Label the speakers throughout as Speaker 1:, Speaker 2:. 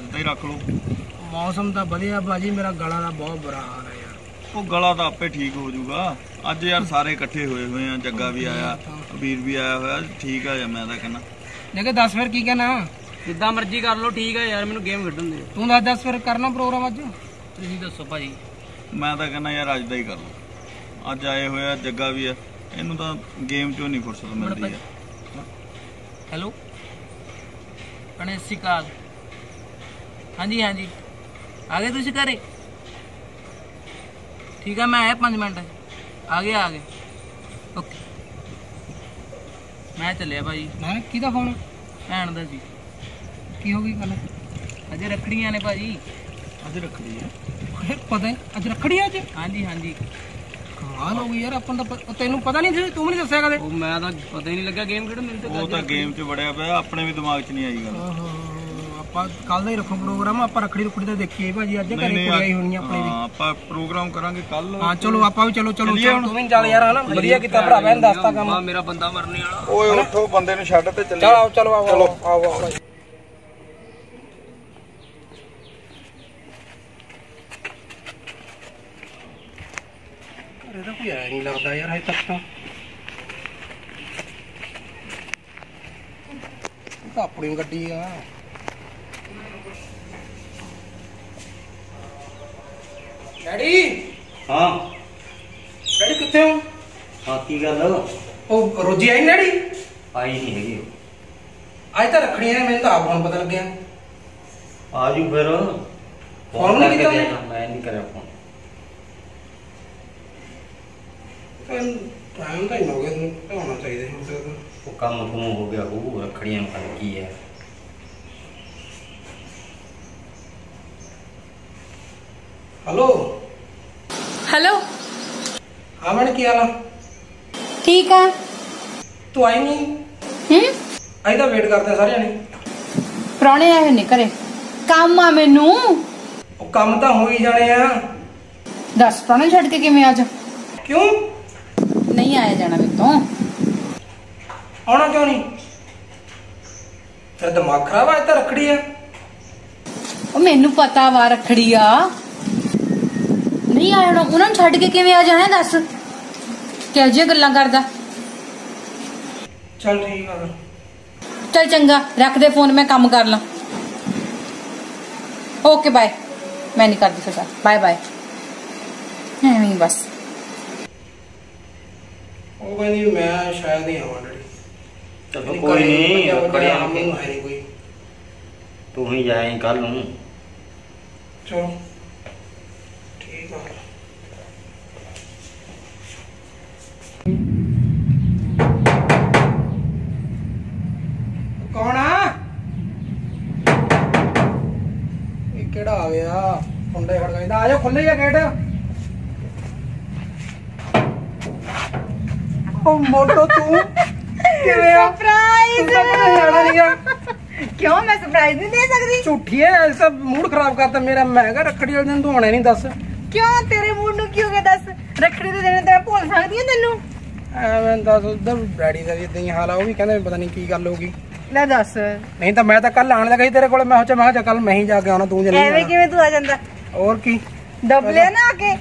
Speaker 1: ਅੱਜ ਦਾ ਹੀ ਰੱਖ ਲਓ।
Speaker 2: ਮੌਸਮ ਤਾਂ ਵਧੀਆ ਭਾਜੀ ਮੇਰਾ ਗਲਾ ਦਾ ਬਹੁਤ ਬੁਰਾ ਹਾਲ ਹੈ ਯਾਰ।
Speaker 1: ਉਹ ਗਲਾ ਤਾਂ ਆਪੇ ਠੀਕ ਹੋ ਜਾਊਗਾ। ਅੱਜ ਯਾਰ ਸਾਰੇ ਇਕੱਠੇ ਹੋਏ ਹੋਏ ਆ ਜੱਗਾ ਵੀ ਆਇਆ ਵੀਰ ਵੀ ਆਇਆ ਹੋਇਆ ਠੀਕ ਆ ਯਾਰ ਮੈਂ ਤਾਂ ਕਹਿੰਦਾ।
Speaker 2: ਦੇਖੇ ਦੱਸ ਫਿਰ ਕੀ ਕਹਿਣਾ।
Speaker 3: ਜਿੱਦਾਂ ਮਰਜ਼ੀ ਕਰ ਲਓ ਠੀਕ ਹੈ ਯਾਰ ਮੈਨੂੰ ਗੇਮ ਖੇਡਣ ਦੇ।
Speaker 2: ਤੂੰ ਦੱਸ ਦੱਸ ਫਿਰ ਕਰਨਾ ਪ੍ਰੋਗਰਾਮ ਅੱਜ?
Speaker 3: ਤੁਸੀਂ ਦੱਸੋ ਭਾਜੀ।
Speaker 1: ਮੈਂ ਤਾਂ ਕਹਿੰਦਾ ਯਾਰ ਅੱਜ ਦਾ ਹੀ ਕਰ ਲਓ। ਅੱਜ ਆਏ ਹੋਏ ਆ ਜੱਗਾ ਵੀ ਆ। ਇਹਨੂੰ ਤਾਂ ਗੇਮ ਚੋਂ ਨਹੀਂ ਫੁਰਸਤ ਮਿਲਦੀ ਆ
Speaker 3: ਹੈਲੋ। ਅਕਾਲ ਹਾਂਜੀ ਹਾਂਜੀ। ਆ ਗਏ ਤੁਸੀਂ ਘਰੇ? ਠੀਕ ਆ ਮੈਂ ਆਇਆ 5 ਮਿੰਟ। ਆ ਗਏ ਆ ਗਏ। ਓਕੇ ਮੈਂ ਚੱਲਿਆ ਭਾਜੀ।
Speaker 2: ਨਾ ਕਿਹਦਾ ਫੋਨ
Speaker 3: ਭੈਣ ਦਾ ਜੀ।
Speaker 2: ਕੀ ਹੋ ਗਈ ਗੱਲ?
Speaker 3: ਅਜੇ ਰੱਖੜੀਆਂ ਨੇ ਭਾਜੀ।
Speaker 1: ਅੱਜ ਰੱਖੜੀ ਆ?
Speaker 2: ਪਤਾ ਹੈ ਅੱਜ ਰੱਖੜੀ ਆ ਅੱਜ?
Speaker 3: ਹਾਂਜੀ ਹਾਂਜੀ।
Speaker 2: ਕਮਾਲ ਹੋ ਗਈ ਯਾਰ ਆਪਾਂ ਨੂੰ ਤਾਂ ਪ- ਤੈਨੂੰ ਪਤਾ ਨਹੀਂ ਸੀ ਤੂੰ ਵੀ ਨਹੀਂ ਦੱਸਿਆ ਕਦੇ?
Speaker 3: ਉਹ ਮੈਂ ਤਾਂ ਪਤਾ ਹੀ ਨਹੀਂ ਲੱਗਾ ਗੇਮ ਖੇਡਣ ਮੈਨੂੰ
Speaker 1: ਉਹ ਤਾਂ ਗੇਮ 'ਚ ਵੜਿਆ ਪਿਆ ਆਪਣੇ ਵੀ ਦਿਮਾਗ 'ਚ ਨਹੀਂ ਆਈ ਗੱਲ।
Speaker 2: ਓਹੋ, ਆਪਾਂ ਕੱਲ ਦਾ ਹੀ ਰੱਖੋ ਪ੍ਰੋਗਰਾਮ ਆਪਾਂ ਰੱਖੜੀ ਰੁਖੜੀ ਤਾਂ ਦੇਖੀਏ ਭਾਜੀ ਅੱਜ ਘਰੇ ਕੁੜੀ ਆਈ ਹੋਣੀ ਆਪਣੇ ਦੀ
Speaker 1: ਹਾਂ ਆਪਾਂ ਪ੍ਰੋਗਰਾਮ ਕਰਾਂਗੇ ਕੱਲ
Speaker 2: ਹਾਂ ਚਲੋ ਆਪਾਂ ਵੀ ਚਲੋ ਚਲੋ। ਤੂੰ ਵੀ ਚੱਲ ਯਾਰ ਹਨਾ? ਵਧੀਆ ਕੀਤਾ ਭਰਾਵਾ ਨੇ ਦੱਸਤਾ ਕੰਮ।
Speaker 3: ਆ ਮੇਰਾ ਬੰਦਾ ਮਰਨੇ ਵਾਲਾ।
Speaker 1: ਓਏ ਉੱਠੋ ਬੰਦੇ ਨੂੰ ਛੱਡ ਤੇ ਚੱਲੀਏ।
Speaker 2: ਚਲੋ ਚਲੋ ਆਓ ਚਲੋ। ਆਓ ਆਓ ਭਾਈ। ਅਰੇ ਤਾਂ ਕੋਈ ਆਇਆ ਨਹੀਂ ਲੱਗਦਾ ਯਾਰ ਹਜੇ ਤੱਕ ਤਾਂ। ਇਹ ਤਾਂ ਆਪਣੀ ਗੱਡੀ ਆ। ਡੈਡੀ?
Speaker 4: ਹਾਂ।
Speaker 2: ਡੈਡੀ ਕਿੱਥੇ ਹੋ?
Speaker 4: ਹਾਂ ਕੀ ਗੱਲ?
Speaker 2: ਉਹ ਰੋਜੀ ਆਈ ਨੀ ਡੈਡੀ?
Speaker 4: ਆਈ ਨਹੀਂ ਹੈਗੀ ਉਹ।
Speaker 2: ਅੱਜ ਤਾਂ ਰੱਖਣੀ ਹੈ ਮੈਨੂੰ ਤਾਂ ਆਪ ਹੁਣ ਪਤਾ ਲੱਗਿਆ।
Speaker 4: ਆ ਜੂ ਫਿਰ।
Speaker 2: ਫੋਨ ਨਹੀਂ
Speaker 4: ਕਰਕੇ
Speaker 2: ਕੀਤਾ ਉਹਨੇ?
Speaker 4: ਦੇਣਾ, ਮੈਂ ਨਹੀਂ ਕਰਿਆ ਫੋਨ।
Speaker 2: ਟਾਈਮ ਤਾਂ ਹੀ ਹੋ ਗਿਆ ਤੂੰ ਤਾਂ ਹੋਣਾ ਚਾਹੀਦਾ ਸੀ ਹੁਣ ਤਾਂ
Speaker 4: ਉਹ ਕੰਮ ਕੁਮ ਹੋ ਗਿਆ ਉਹ ਰੱਖੜੀਆਂ ਨੂੰ ਪਤਾ ਕੀ ਹੈ?
Speaker 2: ਹੈਲੋ
Speaker 5: ਹੈਲੋ
Speaker 2: ਮੈਡਮ ਕੀ ਹਾਲ ਆ
Speaker 5: ਠੀਕ ਆ
Speaker 2: ਤੂੰ ਆਈ ਨਹੀਂ
Speaker 5: ਹੂੰ
Speaker 2: ਅਸੀਂ ਤਾਂ ਵੇਟ ਕਰਦੇ ਆ ਸਾਰੇ ਜਣੇ
Speaker 5: ਪ੍ਰਾਹੁਣੇ ਆਏ ਨੇ ਘਰੇ ਕੰਮ ਆ ਮੈਨੂੰ
Speaker 2: ਉਹ ਕੰਮ ਤਾਂ ਹੋ ਹੀ ਜਾਣੇ ਆ
Speaker 5: ਦੱਸ ਪ੍ਰਾਹੁਣੇ ਛੱਡ ਕੇ ਕਿਵੇਂ ਆ ਜਾ
Speaker 2: ਕਿਉਂ
Speaker 5: ਨਹੀਂ ਆਇਆ ਜਾਣਾ ਮੇਰੇ ਤੋਂ
Speaker 2: ਆਉਣਾ ਕਿਉਂ ਨਹੀਂ ਤੇਰਾ ਦਿਮਾਗ ਖਰਾਬ ਆ ਇਹ ਤਾਂ ਰੱਖੜੀ ਆ
Speaker 5: ਉਹ ਮੈਨੂੰ ਪਤਾ ਵਾ ਰਖੜੀ ਆ ਨਹੀਂ ਆਇਆ ਜਾਣਾ ਉਹਨਾਂ ਨੂੰ ਛੱਡ ਕੇ ਕਿਵੇਂ ਆ ਜਾਣਾ ਦੱਸ? ਕਿਹੋ ਜਿਹੀਆਂ ਗੱਲਾਂ ਕਰਦਾ?
Speaker 2: ਚੱਲ ਠੀਕ ਆ ਫਿਰ।
Speaker 5: ਚੱਲ ਚੰਗਾ ਰੱਖ ਦੇ ਫੋਨ ਮੈਂ ਕੰਮ ਕਰ ਲਾਂ। ਓਕੇ ਬਾਏ ਮੈਂ ਨਹੀਂ ਕਰਦੀ ਫਿਰ ਬਾਏ ਬਾਏ ਐਵੇਂ ਹੀ ਬਸ।
Speaker 2: ਉਹ ਕਹਿੰਦੀ ਵੀ ਮੈਂ ਸ਼ਾਇਦ ਹੀ ਆਵਾਂ ਡੈਡੀ।
Speaker 4: ਚਲੋ ਕੋਈ ਨਹੀਂ
Speaker 2: ਆਮ
Speaker 4: ਨੂੰ
Speaker 2: ਨੂੰ ਹੈ ਨਹੀਂ ਕੋਈ।
Speaker 4: ਤੂੰ ਹੀ ਜਾਏ ਕੱਲ ਨੂੰ।
Speaker 2: ਚਲੋ। ਆ ਜਾ ਖੁੱਲੇ ਜਾ ਗੇਟ। ਉਹ ਮੋਟੋ ਤੂੰ ਕਿਵੇਂ ਆ?
Speaker 6: ਸਰਪ੍ਰਾਈਜ਼
Speaker 2: ਤੂੰ ਜਾਣਾ
Speaker 6: ਕਿਉਂ? ਮੈਂ ਸਰਪ੍ਰਾਈਜ਼ ਨਹੀਂ ਦੇ ਸਕਦੀ।
Speaker 2: ਝੂਠੀ ਐ ਐਸਾ ਮੂਡ ਖਰਾਬ ਕਰਤਾ ਮੇਰਾ। ਮੈਂ ਕਿਹਾ ਰੱਖੜੀ ਵਾਲੇ ਦਿਨ ਤੂੰ ਆਉਣਾ ਨਹੀਂ ਦੱਸ।
Speaker 6: ਕਿਉਂ? ਤੇਰੇ ਮੂਡ ਨੂੰ ਕਿਉਂ ਗਿਆ ਦੱਸ? ਰੱਖੜੀ ਦੇ ਦਿਨ ਤੇ ਮੈਂ ਭੁੱਲ ਸਕਦੀ ਹਾਂ ਤੈਨੂੰ।
Speaker 2: ਐਵੇਂ ਦੱਸ ਉਧਰ ਡੈਡੀ ਦਾ ਵੀ ਇਦਾਂ ਹੀ ਹਾਲ ਆ ਉਹ ਵੀ ਕਹਿੰਦੇ ਪਤਾ ਨਹੀਂ ਕੀ ਗੱਲ ਹੋ ਗਈ।
Speaker 6: ਲੈ ਦੱਸ।
Speaker 2: ਨਹੀਂ ਤਾਂ ਮੈਂ ਤਾਂ ਕੱਲ ਆਣ ਲੱਗਾ ਸੀ ਤੇਰੇ ਕੋਲ ਮੈਂ ਸੋਚਿਆ ਮੈਂ ਕਿਹਾ ਕੱਲ ਮੈਂ ਹੀ ਜਾ ਕੇ ਆਉਣਾ ਤੂੰ ਜੇ ਨਹੀਂ
Speaker 6: ਐਵੇਂ
Speaker 2: ਆਉਣਾ।
Speaker 6: ਕਿਵੇਂ ਤੂੰ ਆ ਜਾਂਦਾ?
Speaker 2: ਹੋਰ ਕੀ?
Speaker 6: ਦਬ ਲਿਆ ਨਾ ਆ ਕੇ।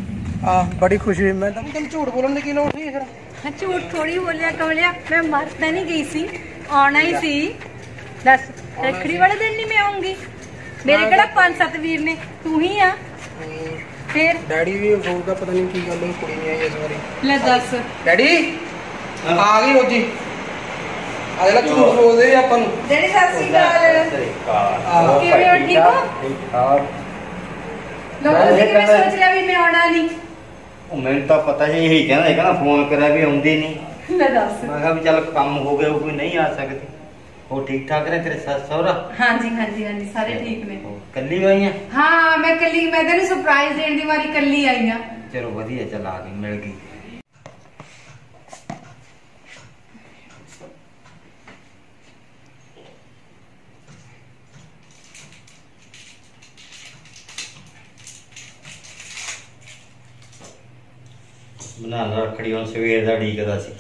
Speaker 2: ਆ ਬੜੀ ਖੁਸ਼ੀ ਹੋਈ। ਮੈਂ ਤਾਂ ਵੀ ਤੈਨੂੰ ਝੂਠ ਬੋਲਣ ਦੀ ਕੀ ਲੋੜ ਸੀ ਫਿਰ
Speaker 6: ਹਾਂ ਝੂਠ ਥੋੜੀ ਬੋਲਿਆ ਕਮਲਿਆ ਮੈਂ ਮਰ ਤਾਂ ਨਹੀਂ ਗਈ ਸੀ। ਆਉਣਾ ਹੀ ਸੀ। ਦੱਸ ਰੱਖੜੀ ਵਾਲੇ ਦਿਨ ਨਹੀਂ ਮੈਂ ਆਉਂਗੀ। ਮੇਰੇ ਕਿਹੜਾ ਪੰਜ ਸੱਤ ਵੀਰ ਨੇ? ਤੂੰ ਹੀ ਆ। ਫੇਰ?
Speaker 2: ਡੈਡੀ ਵੀ ਸੋਚਦਾ ਪਤਾ ਨਹੀਂ ਕੀ ਗੱਲ ਹੋਈ ਕੁੜੀ ਨਹੀਂ ਆਈ ਇਸ ਵਾਰੀ।
Speaker 6: ਲੈ ਦੱਸ।
Speaker 2: ਡੈਡੀ ਆ ਗਈ ਰੋਜੀ। ਆ ਜਿਹੜਾ ਝੂਠ ਬੋਲਦੇ ਆਪਾਂ ਨੂੰ।
Speaker 6: ਡੈਡੀ ਸਤਿ ਸ੍ਰੀ ਅਕਾਲ।
Speaker 2: ਆਹ,
Speaker 6: ਕਿਵੇਂ ਹੋ, ਠੀਕ ਹੋ?
Speaker 4: ਠੀਕ ਠਾਕ
Speaker 6: ਲੋਕਾਂ ਨੇ ਕਿਵੇਂ ਸੋਚ ਲਿਆ ਵੀ ਮੈਂ ਆਉਣਾ ਨਹੀਂ?
Speaker 4: ਉਹ ਮੈਨੂੰ ਤਾਂ ਪਤਾ ਹੀ ਇਹੀ ਕਹਿੰਦਾ ਸੀ, ਕਹਿੰਦਾ ਫੋਨ ਕਰਿਆ ਵੀ ਆਉਂਦੀ ਨਹੀਂ।
Speaker 6: ਲੈ ਦੱਸ।
Speaker 4: ਮੈਂ ਕਿਹਾ ਵੀ ਚੱਲ ਕੰਮ ਹੋ ਗਿਆ ਕੋਈ ਨਹੀਂ ਆ ਸਕਦੀ। ਉਹ ਠੀਕ ਠਾਕ ਨੇ ਤੇਰੇ ਸੱਸ ਸਹੁਰਾ?
Speaker 6: ਹਾਂਜੀ ਹਾਂਜੀ ਹਾਂਜੀ ਸਾਰੇ ਠੀਕ ਨੇ।
Speaker 4: ਕੱਲੀ ਆਈਆਂ
Speaker 6: ਹਾਂ ਮੈਂ ਕੱਲੀ ਮੈਂ ਤੈਨੂੰ ਸਰਪ੍ਰਾਈਜ਼ ਦੇਣ ਦੀ ਵਾਰੀ ਕੱਲੀ ਆਈ ਆ।
Speaker 4: ਚਲੋ ਵਧੀਆ ਚੱਲ ਆ ਗਈ ਮਿਲ ਗਈ। ਬਣਾ ਲਾ ਰੱਖੜੀ ਹੁਣ ਸਵੇਰ ਦਾ ਢੀਕਦਾ ਸੀ।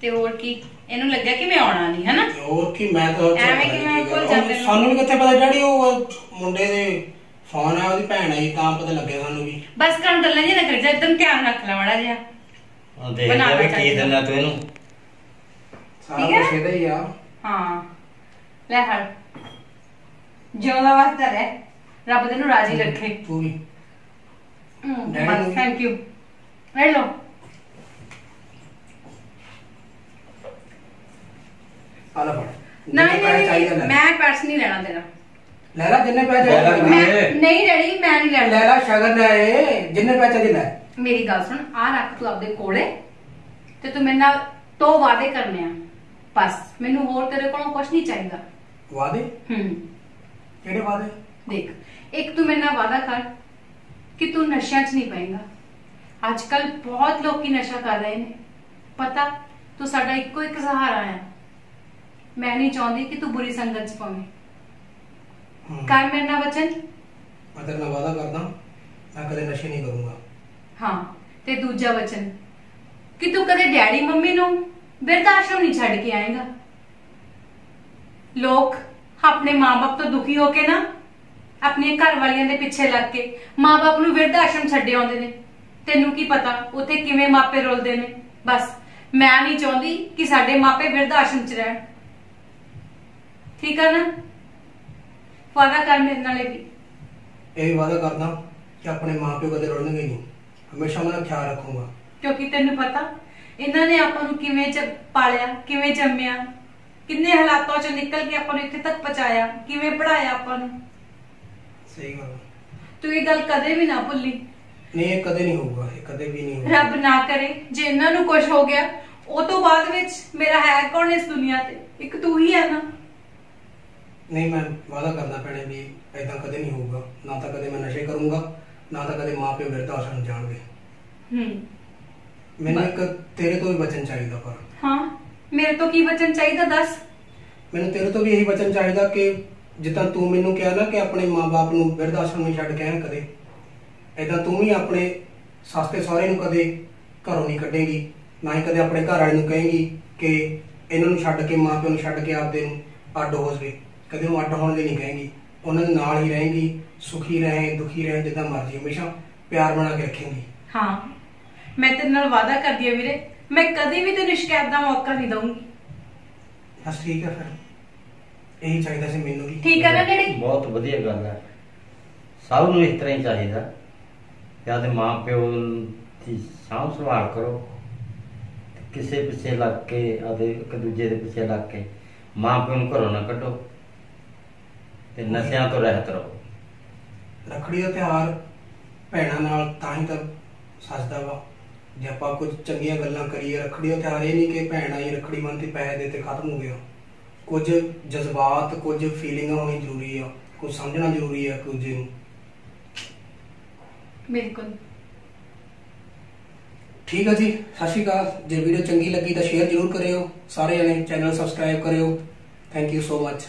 Speaker 5: ਤੇ ਹੋਰ ਕੀ? ਇਹਨੂੰ ਲੱਗਿਆ ਕਿ ਮੈਂ ਆਉਣਾ ਨਹੀਂ ਹਨਾ?
Speaker 2: ਹੋਰ ਕੀ ਮੈਂ ਤਾਂ
Speaker 5: ਐਵੇਂ
Speaker 2: ਕੀ
Speaker 5: ਭੁੱਲ
Speaker 2: ਗੱਲ।
Speaker 5: ਜਾਂਦੇ ਨੇ।
Speaker 2: ਸਾਨੂੰ ਵੀ ਕਿੱਥੇ ਪਤਾ ਡੈਡੀ ਉਹ ਮੁੰਡੇ ਦੇ ਫੋਨ ਆ ਉਹਦੀ ਭੈਣ ਆਈ ਤਾਂ ਪਤਾ ਲੱਗਿਆ ਸਾਨੂੰ ਵੀ।
Speaker 5: ਬਸ ਕਰਨ ਗੱਲਾਂ ਜੀ ਨਾ ਕਰ ਜਾ ਇੱਕਦਮ ਧਿਆਨ ਰੱਖ ਲੈ ਮਾੜਾ ਜਿਹਾ।
Speaker 4: ਉਹ ਦੇਖ
Speaker 5: ਬਣਾ
Speaker 4: ਲੈ ਵੀ
Speaker 5: ਕੇ।
Speaker 4: ਦਿੰਦਾ ਤੂੰ ਇਹਨੂੰ।
Speaker 2: ਸਾਰਾ? ਕੁਝ ਇਹਦਾ ਹੀ ਆ।
Speaker 5: ਹਾਂ। ਲੈ ਹੜ ਜਿਉਂਦਾ ਵਸਦਾ ਰਹਿ। ਰੱਬ ਤੈਨੂੰ ਰਾਜੀ ਰੱਖੇ।
Speaker 2: ਤੂੰ ਵੀ-
Speaker 5: ਥੈਂਕ ਯੂ ਲੈ ਲਓ
Speaker 2: ਆ ਲੈ ਫੜ।
Speaker 5: ਨਹੀਂ ਨਹੀਂ। ਮੈਂ ਪਰਸ ਨਹੀਂ ਲੈਣਾ ਤੇਰਾ।
Speaker 2: ਲੈ ਲੈ ਜਿੰਨੇ ਪੈਸੇ
Speaker 4: ਲੈ ਲੈ
Speaker 2: ਚਾਹੀਦੇ
Speaker 4: ਮੈਂ-
Speaker 2: ਲੈ।
Speaker 5: ਮੈਂ ਨਹੀਂ ਡੈਡੀ ਮੈਂ ਨਹੀਂ ਲੈਣਾ।
Speaker 2: ਲੈ ਲੈ ਸ਼ਗਨ ਲੈ ਜਿੰਨੇ ਪੈਸੇ ਚਾਹੀਦੇ ਲੈ।
Speaker 5: ਮੇਰੀ ਗੱਲ ਸੁਣ ਆ ਰੱਖ ਤੂੰ ਆਪਦੇ ਕੋਲੇ ਤੇ ਤੂੰ ਮੇਰੇ ਨਾਲ ਦੋ ਵਾਅਦੇ ਕਰਨੇ ਆ। ਬਸ ਮੈਨੂੰ ਹੋਰ ਤੇਰੇ ਕੋਲੋਂ ਕੁਝ ਨਹੀਂ ਚਾਹੀਦਾ।
Speaker 2: ਵਾਦੇ
Speaker 5: ਹੂੰ।
Speaker 2: ਕਿਹੜੇ ਵਾਦੇ
Speaker 5: ਦੇਖ ਇੱਕ ਤੂੰ ਮੇਰੇ ਨਾਲ ਵਾਅਦਾ ਕਰ ਕਿ ਤੂੰ ਨਸ਼ਿਆਂ 'ਚ ਨਹੀਂ ਪਏਗਾ। ਅੱਜ ਕੱਲ ਬਹੁਤ ਲੋਕੀ ਨਸ਼ਾ ਕਰ ਰਹੇ ਨੇ। ਪਤਾ ਤੂੰ ਸਾਡਾ ਇੱਕੋ ਇੱਕ ਸਹਾਰਾ ਹੈ। ਮੈਂ ਨਹੀਂ ਚਾਹੁੰਦੀ ਕਿ ਤੂੰ ਬੁਰੀ ਸੰਗਤ 'ਚ ਪਵੇਂ। ਕਰ ਮੇਰੇ ਨਾਲ ਵਚਨ।
Speaker 2: ਮੈਂ ਤੇਰੇ ਨਾਲ ਵਾਦਾ ਕਰਦਾ ਮੈਂ ਕਦੇ ਨਸ਼ੇ ਨਹੀਂ ਕਰੂੰਗਾ।
Speaker 5: ਹਾਂ ਤੇ ਦੂਜਾ ਵਚਨ। ਕਿ ਤੂੰ ਕਦੇ ਡੈਡੀ ਮੰਮੀ ਨੂੰ ਬਿਰਧ ਆਸ਼ਰਮ ਨਹੀਂ ਛੱਡ ਕੇ ਆਏਗਾ। ਲੋਕ ਆਪਣੇ ਮਾਪੇ ਤੋਂ ਦੁਖੀ ਹੋ ਕੇ ਨਾ ਆਪਣੀਆਂ ਘਰ ਵਾਲੀਆਂ ਦੇ ਪਿੱਛੇ ਲੱਗ ਕੇ ਮਾਪੇ ਨੂੰ ਬਿਰਧ ਆਸ਼ਰਮ ਛੱਡੇ ਆਉਂਦੇ ਨੇ। ਤੈਨੂੰ ਕੀ ਪਤਾ ਉੱਥੇ ਕਿਵੇਂ ਮਾਪੇ ਰੋਲਦੇ ਨੇ? ਬਸ ਮੈਂ ਨਹੀਂ ਚਾਹੁੰਦੀ ਕਿ ਸਾਡੇ ਮਾਪੇ ਬਿਰਧ ਆਸ਼ਰਮ 'ਚ ਰਹਿਣ। ਠੀਕ ਆ ਨਾ? ਵਾਦਾ ਕਰ ਮੇਰੇ ਨਾਲ ਵੀ।
Speaker 2: ਇਹ ਵਾਦਾ ਕਰਦਾ ਕਿ ਆਪਣੇ ਮਾਪਿਓ ਕਦੇ ਰੁਲਣਗੇ ਨਹੀਂ। ਹਮੇਸ਼ਾ ਉਹਨਾਂ ਦਾ ਖਿਆਲ ਰੱਖੂੰਗਾ।
Speaker 5: ਕਿਉਂਕਿ ਤੈਨੂੰ ਪਤਾ ਇਹਨਾਂ ਨੇ ਆਪਾਂ ਨੂੰ ਕਿਵੇਂ ਚ ਪਾਲਿਆ ਕਿਵੇਂ ਜੰਮਿਆ ਕਿੰਨੇ ਹਾਲਾਤਾਂ ਚੋਂ ਨਿਕਲ ਕੇ ਆਪਾਂ ਨੂੰ ਇੱਥੇ ਤੱਕ ਪਹੁੰਚਾਇਆ ਕਿਵੇਂ ਪੜਾਇਆ ਆਪਾਂ ਨੂੰ।
Speaker 2: ਸਹੀ ਗੱਲ।
Speaker 5: ਤੂੰ ਇਹ ਗੱਲ ਕਦੇ ਵੀ ਨਾ ਭੁੱਲੀ।
Speaker 2: ਨਹੀਂ ਇਹ ਕਦੇ ਨਹੀਂ ਹੋਊਗਾ ਇਹ ਕਦੇ ਵੀ ਨਹੀਂ ਹੋਊਗਾ।
Speaker 5: ਰੱਬ ਨਾ ਕਰੇ ਜੇ ਇਹਨਾਂ ਨੂੰ ਕੁਝ ਹੋ ਗਿਆ ਉਹ ਤੋਂ ਬਾਅਦ ਵਿੱਚ ਮੇਰਾ ਹੈ ਕੌਣ ਇਸ ਦੁਨੀਆ ਤੇ? ਇੱਕ ਤੂੰ ਹੀ ਹੈ ਨਾ।
Speaker 2: ਨਹੀਂ ਮੈਂ ਵਾਦਾ ਕਰਦਾ ਪੈਣੇ ਵੀ ਐਦਾਂ ਕਦੇ ਨਹੀਂ ਹੋਊਗਾ। ਨਾ ਤਾਂ ਕਦੇ ਮੈਂ ਨਸ਼ੇ ਕਰੂੰਗਾ ਨਾ ਤਾਂ ਕਦੇ ਮਾਪਿਓ ਬਿਰਧ ਆਸ਼ਰਮ ਜਾਣਗੇ।
Speaker 5: ਹੂੰ।
Speaker 2: ਮੈਨੂੰ ਇੱਕ ਤੇਰੇ ਤੋਂ ਵੀ ਬਚਨ ਚਾਹੀਦਾ ਪਰ।
Speaker 5: ਹਾਂ ਮੇਰੇ ਤੋਂ ਕੀ ਵਚਨ ਚਾਹੀਦਾ ਦੱਸ?
Speaker 2: ਮੈਨੂੰ ਤੇਰੇ ਤੋਂ ਵੀ ਇਹੀ ਬਚਨ ਚਾਹੀਦਾ ਕਿ ਜਿੱਦਾਂ ਤੂੰ ਮੈਨੂੰ ਕਿਹਾ ਨਾ ਕਿ ਆਪਣੇ ਮਾਪੇ ਨੂੰ ਬਿਰਧ ਆਸ਼ਰਮ ਨਹੀਂ ਛੱਡ ਕੇ ਆਇਆ ਕਦੇ। ਐਦਾਂ ਤੂੰ ਵੀ ਆਪਣੇ ਸਸਤੇ ਸਹੁਰੇ ਨੂੰ ਕਦੇ ਘਰੋਂ ਨਹੀਂ ਕੱਢੇਗੀ ਨਾ ਹੀ ਕਦੇ ਆਪਣੇ ਘਰ ਵਾਲੇ ਨੂੰ ਕਹੇਗੀ ਕਿ ਇਹਨਾਂ ਨੂੰ ਛੱਡ ਕੇ ਮਾਪਿਆਂ ਨੂੰ ਛੱਡ ਕੇ ਆਪਦੇ ਨੂੰ ਅੱਡ ਹੋ ਜਾਵੇ। ਕਦੇ ਉਹ ਅੱਡ ਹੋਣ ਲਈ ਨਹੀਂ ਕਹੇਗੀ। ਉਹਨਾਂ ਦੇ ਨਾਲ ਹੀ ਰਹੇਗੀ ਸੁਖੀ ਰਹੇ ਦੁਖੀ ਰਹੇ ਜਿੱਦਾਂ ਮਰਜ਼ੀ ਹਮੇਸ਼ਾ ਪਿਆਰ ਬਣਾ ਕੇ ਰੱਖੇਗੀ।
Speaker 5: ਹਾਂ। ਮੈਂ ਤੇਰੇ ਨਾਲ ਵਾਅਦਾ ਕਰਦੀ ਆ ਵੀਰੇ। ਮੈਂ ਕਦੇ ਵੀ ਤੈਨੂੰ ਸ਼ਿਕਾਇਤ ਦਾ ਮੌਕਾ ਨਹੀਂ ਦਊਂਗੀ।
Speaker 2: ਬਸ ਠੀਕ ਹੈ ਫਿਰ। ਇਹੀ ਚਾਹੀਦਾ ਸੀ ਮੈਨੂੰ ਵੀ।
Speaker 5: ਠੀਕ ਹੈ ਨਾ ਡੈਡੀ?
Speaker 4: ਬਹੁਤ ਵਧੀਆ ਗੱਲ ਹੈ। ਸਭ ਨੂੰ ਇਸ ਤਰ੍ਹਾਂ ਹੀ ਚਾਹੀਦਾ। ਕਿ ਆਪਦੇ ਮਾਂ ਪਿਓ ਦੀ ਸਾਂਭ ਸੰਭਾਲ ਕਰੋ। ਕਿਸੇ ਪਿੱਛੇ ਲੱਗ ਕੇ ਆਪਦੇ ਇੱਕ ਦੂਜੇ ਦੇ ਪਿੱਛੇ ਲੱਗ ਕੇ ਮਾਂ ਪਿਓ ਨੂੰ ਘਰੋਂ ਨਾ ਕੱਢੋ ਤੇ ਨਸ਼ਿਆਂ ਤੋਂ ਰਹਿਤ ਰਹੋ।
Speaker 2: ਰੱਖੜੀ ਦਾ ਤਿਉਹਾਰ ਭੈਣਾਂ ਨਾਲ ਤਾਂ ਹੀ ਤਾਂ ਸੱਜਦਾ ਵਾ। ਜੇ ਆਪਾਂ ਕੁਝ ਚੰਗੀਆਂ ਗੱਲਾਂ ਕਰੀਏ, ਰੱਖੜੀ ਦਾ ਤਿਉਹਾਰ ਇਹ ਨਹੀਂ ਕਿ ਭੈਣ ਆਈ ਰੱਖੜੀ ਬੰਨ ਤੇ ਪੈਸੇ ਦੇ ਤੇ ਖਤਮ ਹੋ ਗਿਆ ਕੁਝ ਜਜ਼ਬਾਤ, ਕੁਝ ਫੀਲਿੰਗਾਂ ਹੋਣੀ ਜ਼ਰੂਰੀ ਆ, ਕੁਝ ਸਮਝਣਾ ਜ਼ਰੂਰੀ ਆ ਇੱਕ ਦੂਜੇ ਨੂੰ।
Speaker 5: ਬਿਲਕੁਲ।
Speaker 2: ਠੀਕ ਹੈ ਜੀ, ਸਤਿ ਸ਼੍ਰੀ ਅਕਾਲ। ਜੇ ਵੀਡੀਓ ਚੰਗੀ ਲੱਗੀ ਤਾਂ ਸ਼ੇਅਰ ਜ਼ਰੂਰ ਕਰਿਓ। ਸਾਰੇ ਜਣੇ ਚੈਨਲ ਸਬਸਕ੍ਰਾਈਬ ਕਰਿਓ। Thank you so much